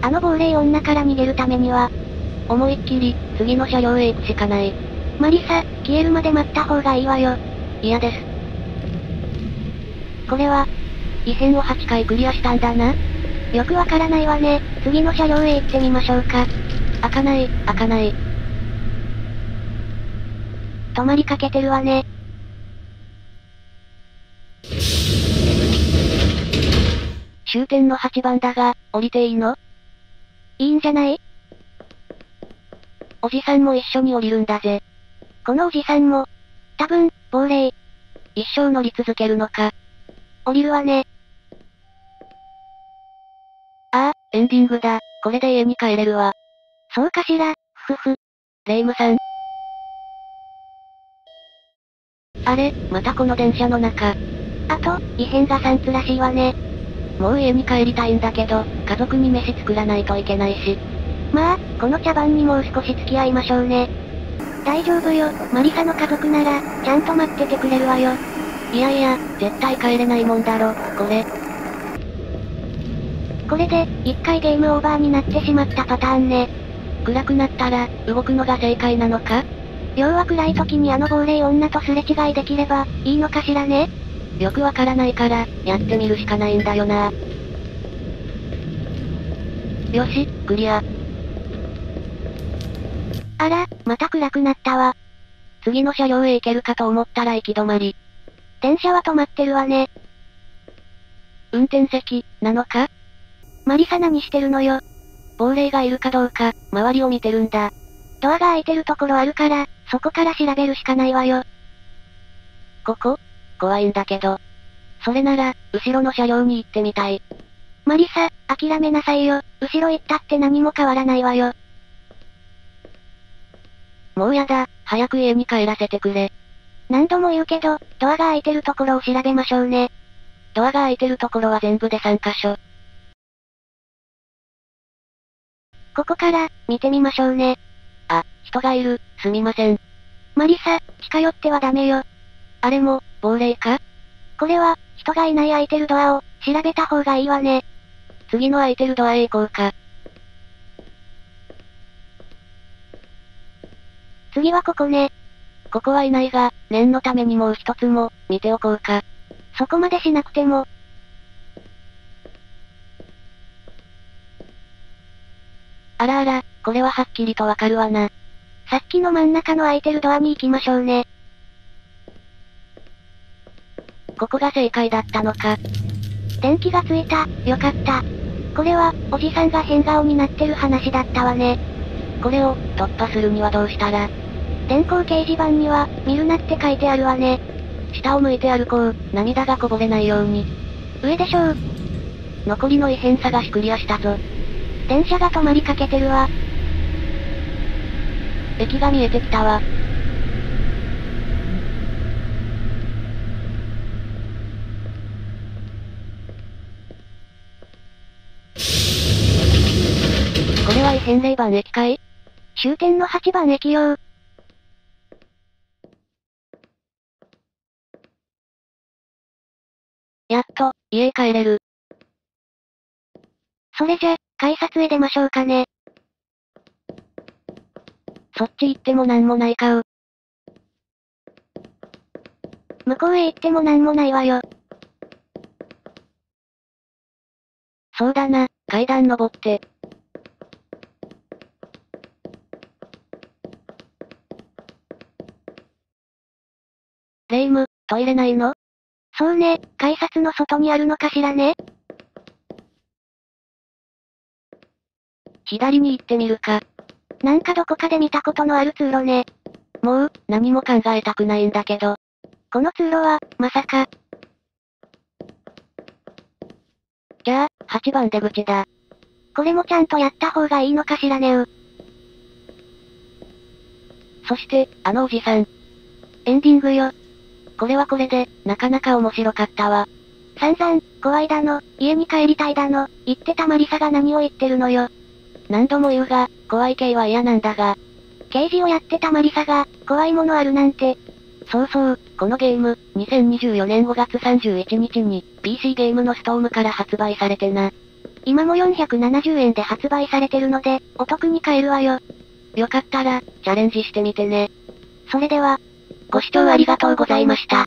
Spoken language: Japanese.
あの亡霊女から逃げるためには、思いっきり、次の車両へ行くしかない。マリサ、消えるまで待った方がいいわよ。嫌です。これは、異変を8回クリアしたんだな。よくわからないわね。次の車両へ行ってみましょうか。開かない、開かない。止まりかけてるわね。終点の8番だが、降りていいの？いいんじゃない？おじさんも一緒に降りるんだぜ。このおじさんも、多分、亡霊。一生乗り続けるのか。降りるわね。ああ、エンディングだ。これで家に帰れるわ。そうかしら、ふふ。レイムさん。あれ、またこの電車の中。あと、異変が3つらしいわね。もう家に帰りたいんだけど、家族に飯作らないといけないし。まあ、この茶番にもう少し付き合いましょうね。大丈夫よ、マリサの家族なら、ちゃんと待っててくれるわよ。いやいや、絶対帰れないもんだろ、これ。これで、一回ゲームオーバーになってしまったパターンね。暗くなったら、動くのが正解なのか？要は暗い時にあの亡霊女とすれ違いできれば、いいのかしらね？よくわからないから、やってみるしかないんだよな。よし、クリア。あら、また暗くなったわ。次の車両へ行けるかと思ったら行き止まり。電車は止まってるわね。運転席、なのか？マリサ何してるのよ？亡霊がいるかどうか、周りを見てるんだ。ドアが開いてるところあるから、そこから調べるしかないわよ。ここ？怖いんだけど。それなら、後ろの車両に行ってみたい。マリサ、諦めなさいよ。後ろ行ったって何も変わらないわよ。もうやだ、早く家に帰らせてくれ。何度も言うけど、ドアが開いてるところを調べましょうね。ドアが開いてるところは全部で3箇所。ここから、見てみましょうね。あ、人がいる、すみません。マリサ、近寄ってはダメよ。あれも、亡霊か？これは、人がいない開いてるドアを、調べた方がいいわね。次の開いてるドアへ行こうか。次はここね。ここはいないが、念のためにもう一つも、見ておこうか。そこまでしなくても。あらあら、これははっきりとわかるわな。さっきの真ん中の開いてるドアに行きましょうね。ここが正解だったのか。電気がついた、よかった。これは、おじさんが変顔になってる話だったわね。これを、突破するにはどうしたら電光掲示板には、見るなって書いてあるわね。下を向いて歩こう、涙がこぼれないように。上でしょう。残りの異変探しクリアしたぞ。電車が止まりかけてるわ。駅が見えてきたわ。これは異変0番駅かい終点の8番駅よやっと、家へ帰れる。それじゃ、改札へ出ましょうかね。そっち行ってもなんもないかう。向こうへ行ってもなんもないわよ。そうだな、階段登って。レイム、トイレないの？そうね、改札の外にあるのかしらね？左に行ってみるか。なんかどこかで見たことのある通路ね。もう、何も考えたくないんだけど。この通路は、まさか。じゃあ、8番出口だ。これもちゃんとやった方がいいのかしらね？う。そして、あのおじさん。エンディングよ。これはこれで、なかなか面白かったわ。散々、怖いだの、家に帰りたいだの、言ってたマリサが何を言ってるのよ。何度も言うが、怖い系は嫌なんだが。刑事をやってたマリサが、怖いものあるなんて。そうそう、このゲーム、2024年5月31日に、PC ゲームのストームから発売されてな。今も470円で発売されてるので、お得に買えるわよ。よかったら、チャレンジしてみてね。それでは、ご視聴ありがとうございました。